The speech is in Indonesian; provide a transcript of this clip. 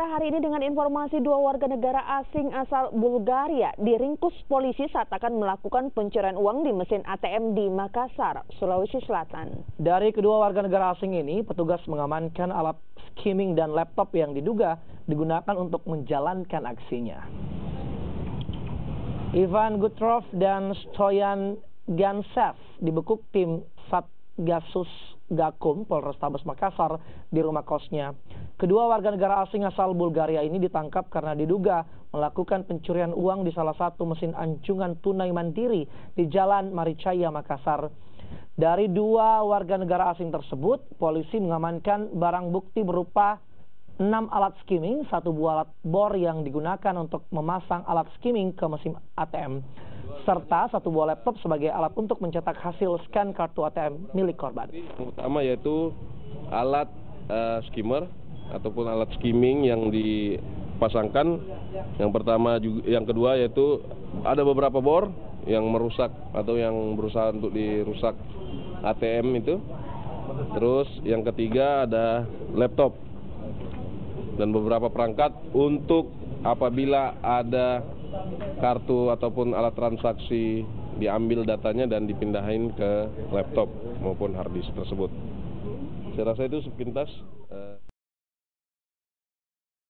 Hari ini dengan informasi dua warga negara asing asal Bulgaria diringkus polisi saat akan melakukan pencurian uang di mesin ATM di Makassar, Sulawesi Selatan. Dari kedua warga negara asing ini, petugas mengamankan alat skimming dan laptop yang diduga digunakan untuk menjalankan aksinya. Ivan Gutrov dan Stoyan Gansev dibekuk tim Satgasus Gakum Polrestabes Makassar di rumah kosnya. Kedua warga negara asing asal Bulgaria ini ditangkap karena diduga melakukan pencurian uang di salah satu mesin anjungan tunai mandiri di Jalan Maricaya Makassar. Dari dua warga negara asing tersebut, polisi mengamankan barang bukti berupa enam alat skimming, satu buah alat bor yang digunakan untuk memasang alat skimming ke mesin ATM serta satu buah laptop sebagai alat untuk mencetak hasil scan kartu ATM milik korban. Yang utama yaitu alat uh, skimmer ataupun alat skimming yang dipasangkan. Yang pertama juga, yang kedua yaitu ada beberapa bor yang merusak atau yang berusaha untuk dirusak ATM itu. Terus yang ketiga ada laptop dan beberapa perangkat untuk apabila ada kartu ataupun alat transaksi diambil datanya dan dipindahin ke laptop maupun hard disk tersebut. Saya rasa itu sepintas. Uh,